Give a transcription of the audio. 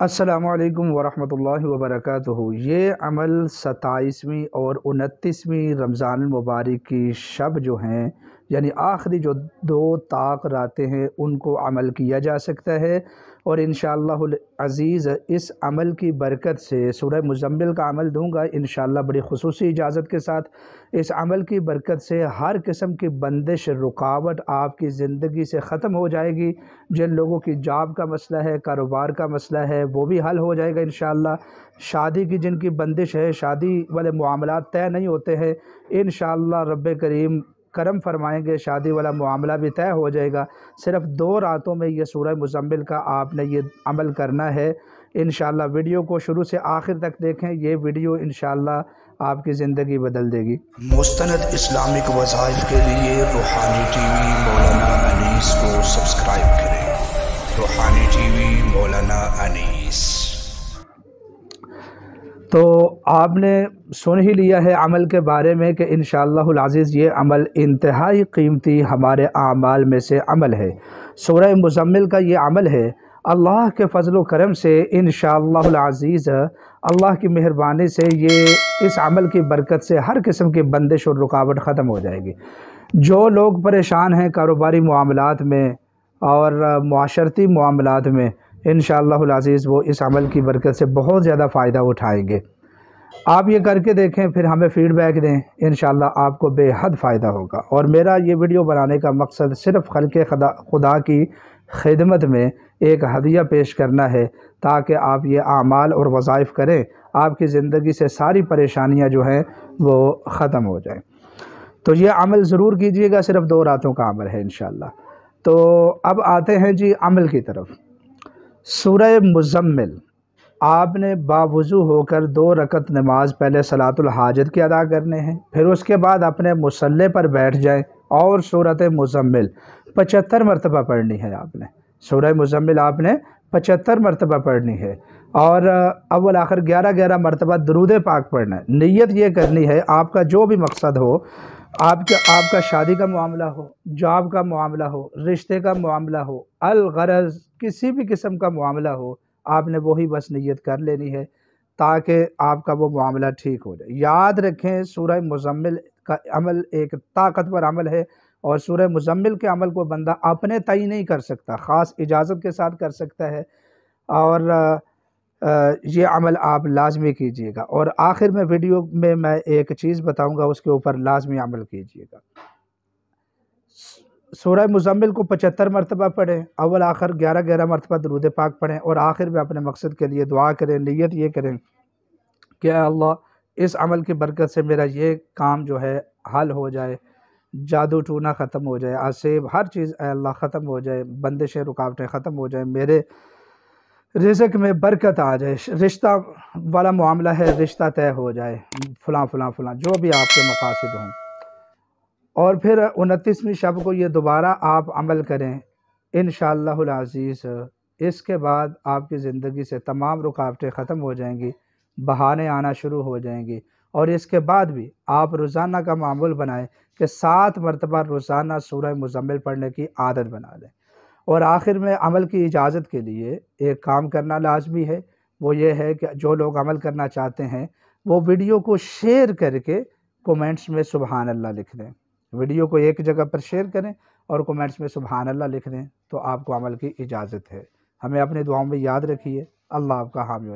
असलकम वरहमल वबरक ये अमल सताईसवीं और उनतीसवीं रमज़ान मुबारक की शब जो हैं, यानी आखिरी जो दो ताक रातें हैं, उनको अमल किया जा सकता है। और इन अज़ीज़ इस अमल की बरकत से, सूरह मुजम्मिल का अमल दूँगा इन बड़ी खसूस इजाज़त के साथ। इस अमल की बरकत से हर किस्म की बंदिश, रुकावट आपकी ज़िंदगी से ख़त्म हो जाएगी। जिन लोगों की जॉब का मसला है, कारोबार का मसला है, वो भी हल हो जाएगा इन शादी की जिनकी बंदिश है, शादी वाले मामला तय नहीं होते हैं। इन रब करीम करम फरमाएँगे, शादी वाला मामला भी तय हो जाएगा। सिर्फ़ दो रातों में ये सूरह मुजम्मिल का आपने ये अमल करना है। इन वीडियो को शुरू से आखिर तक देखें, ये वीडियो इन आपकी ज़िंदगी बदल देगी। मुस्ंद इस्लामिक वज़ाइफ के लिए रूहानी टी वी मौलाना अनीस को सब्सक्राइब करें। रूहानी टी वी मौलाना अनीस। तो आपने सुन ही लिया है अमल के बारे में कि इन अज़ीज़ ये अमल इंतहाई कीमती हमारे आमाल में से अमल है। सूरह मुजम्मिल का ये अमल है, अल्लाह के फ़ज़ल करम से इन अज़ीज़, अल्लाह की मेहरबानी से ये इस अमल की बरकत से हर किस्म की बंदिश और रुकावट ख़त्म हो जाएगी। जो लोग परेशान हैं कारोबारी मामलात में और माशरती मामलात में इन अज़ीज़, वो इस अमल की बरकत से बहुत ज़्यादा फ़ायदा उठाएँगे। आप ये करके देखें, फिर हमें फ़ीडबैक दें इन आपको बेहद फ़ायदा होगा। और मेरा ये वीडियो बनाने का मकसद सिर्फ़ खल खुदा खुदा की खिदमत में एक हदिया पेश करना है, ताकि आप ये आमाल और वज़ाइफ करें, आपकी ज़िंदगी से सारी परेशानियाँ जो हैं, वो ख़त्म हो जाएँ। तो ये अमल ज़रूर कीजिएगा, सिर्फ़ दो रातों का अमल है इन तो अब आते हैं जी अमल की तरफ़। सूरह मुजम्मिल। आपने बावजू होकर दो रकत नमाज़ पहले सलातुल हाजत की अदा करने हैं, फिर उसके बाद अपने मुसल्ले पर बैठ जाएँ और सूरत मुजम्मिल। पचहत्तर मरतबा पढ़नी है आपने। सूरह मुजम्मिल आपने पचहत्तर मरतबा पढ़नी है और अव्वल आखिर ग्यारह ग्यारह मरतबा दरूद पाक पढ़ना है। नीयत ये करनी है, आपका जो भी मकसद हो आपका आपका शादी का मामला हो, जॉब का मामला हो, रिश्ते का मामला हो अलगरज किसी भी किस्म का मामला हो, आपने वही बस नीयत कर लेनी है ताकि आपका वो मामला ठीक हो जाए। याद रखें, सूरह मुजम्मिल का अमल एक ताकतवर अमल है और सूरह मुजम्मिल के अमल को बंदा अपने तय नहीं कर सकता, ख़ास इजाज़त के साथ कर सकता है। और ये अमल आप लाजमी कीजिएगा। और आखिर में वीडियो में मैं एक चीज़ बताऊँगा, उसके ऊपर लाजमी अमल कीजिएगा। सूरह मुजम्मिल को पचहत्तर मरतबा पढ़ें, अव्वल, आखिर ग्यारह ग्यारह मरतबा दरूद पाक पढ़ें और आखिर में अपने मकसद के लिए दुआ करें, नीयत ये करें कि अल्लाह, इस अमल की बरकत से मेरा ये काम जो है हल हो जाए, जादू टूना ख़त्म हो जाए, आसेब, हर चीज़ अल्लाह, ख़त्म हो जाए, बंदिशें, रुकावटें ख़त्म हो जाए, मेरे रिज़क में बरकत आ जाए। रिश्ता वाला मामला है, रिश्ता तय हो जाए। फ़लाँ फ़लाँ फ़लाँ, जो भी आपके मकासद हों। और फिर उनतीसवीं शब को ये दोबारा आप अमल करें इन अज़ीज़। इसके बाद आपकी ज़िंदगी से तमाम रुकावटें ख़त्म हो जाएँगी, बहाने आना शुरू हो जाएँगी। और इसके बाद भी आप रोज़ाना का मामूल बनाएँ कि सात मरतबा रोज़ाना सूरह मुजम्मिल पढ़ने की आदत बना लें। और आखिर में अमल की इजाज़त के लिए एक काम करना लाजमी है। वो ये है कि जो लोग अमल करना चाहते हैं, वो वीडियो को शेयर करके कमेंट्स में सुबहान अल्लाह लिख दें। वीडियो को एक जगह पर शेयर करें और कमेंट्स में सुबहान अल्लाह लिख दें तो आपको अमल की इजाज़त है। हमें अपने दुआओं में याद रखिए। अल्लाह आपका हामी